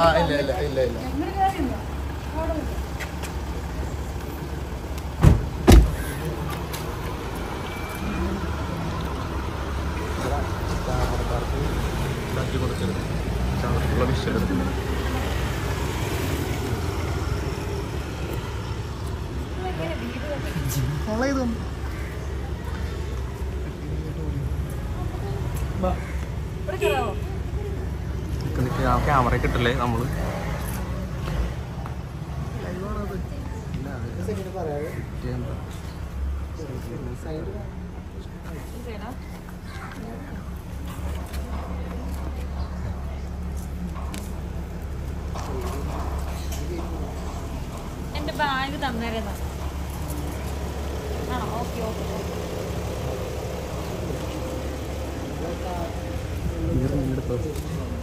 ആ ഇല്ല ഇല്ല ഇല്ല ഇല്ല. നിൽക്കാം. ഇവിടെ കയറാവോ ക്യാമറ കിട്ടില്ലേ നമ്മൾ? ചെയ്യണോ എന്റെ ബാഗ് തന്നേരുന്നു. Okay okay okay.